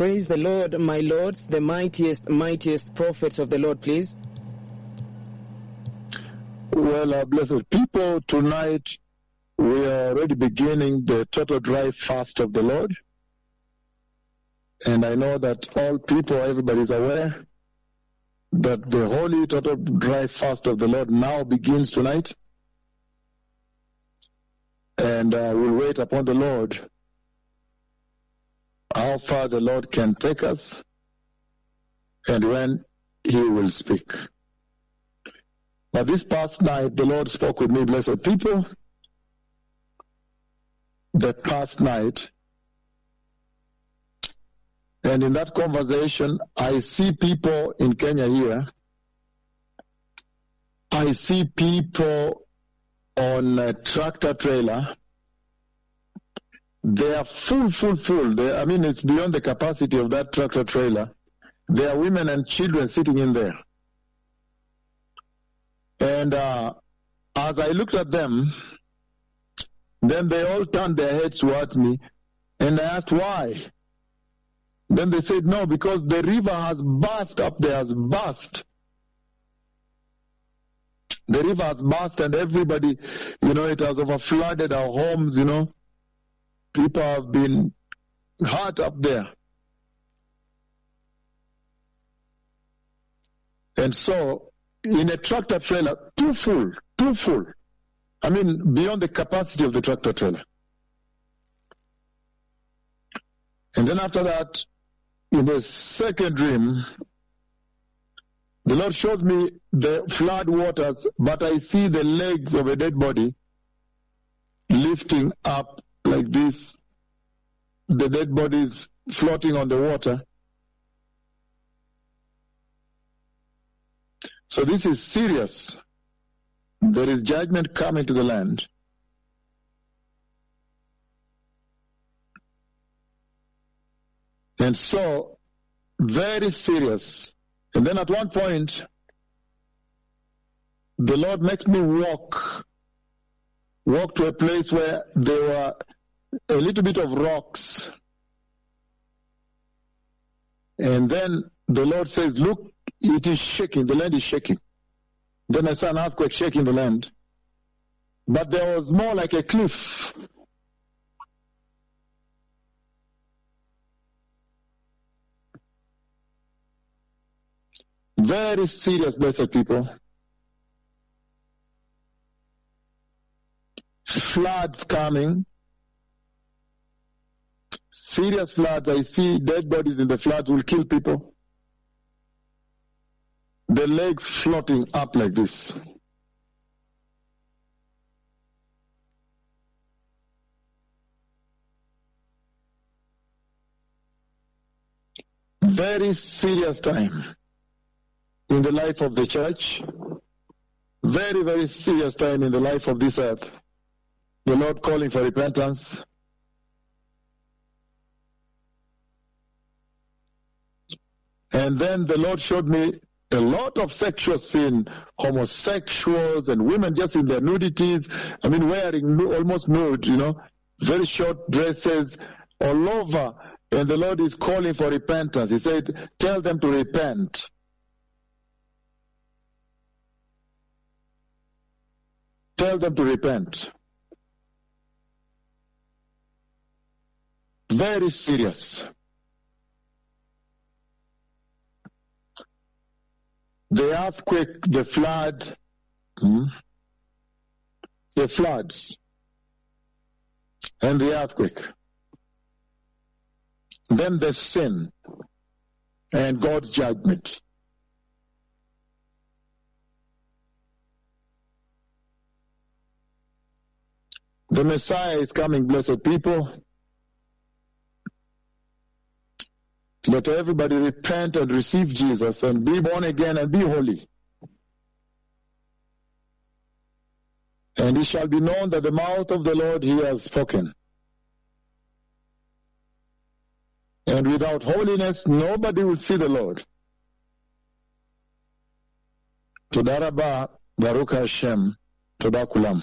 Praise the Lord, my lords, the mightiest, mightiest prophets of the Lord, please. Well, our blessed people, tonight we are already beginning the total dry fast of the Lord. And I know that all people, everybody is aware that the holy total dry fast of the Lord now begins tonight. And uh, we'll wait upon the Lord how far the Lord can take us and when He will speak. But this past night, the Lord spoke with me, blessed people. The past night, and in that conversation, I see people in Kenya here. I see people on a tractor trailer. They are full, full, full. They, I mean, it's beyond the capacity of that tractor trailer. There are women and children sitting in there. And uh, as I looked at them, then they all turned their heads towards me, and I asked why. Then they said, no, because the river has burst up there, has burst. The river has burst and everybody, you know, it has overflooded our homes, you know. People have been hurt up there. And so, in a tractor trailer, too full, too full. I mean, beyond the capacity of the tractor trailer. And then after that, in the second dream, the Lord showed me the flood waters, but I see the legs of a dead body lifting up like this. The dead body is floating on the water. So this is serious. There is judgment coming to the land. And so, very serious. And then at one point, the Lord makes me walk, walk to a place where there were a little bit of rocks. And then the Lord says, look, it is shaking, the land is shaking. Then I saw an earthquake shaking the land. But there was more like a cliff. Very serious, blessed people. Floods coming. Serious floods. I see dead bodies in the floods will kill people. The legs floating up like this. Very serious time in the life of the church. Very, very serious time in the life of this earth. The Lord calling for repentance. And then the Lord showed me a lot of sexual sin, homosexuals and women just in their nudities. I mean, wearing almost nude, you know, very short dresses all over. And the Lord is calling for repentance. He said, tell them to repent. Tell them to repent. Very serious. The earthquake, the flood, hmm, the floods, and the earthquake. Then the sin and God's judgment. The Messiah is coming, blessed people. Let everybody repent and receive Jesus and be born again and be holy. And it shall be known that the mouth of the Lord he has spoken. And without holiness, nobody will see the Lord. Toda rabah, Baruch Hashem, Toda kulam.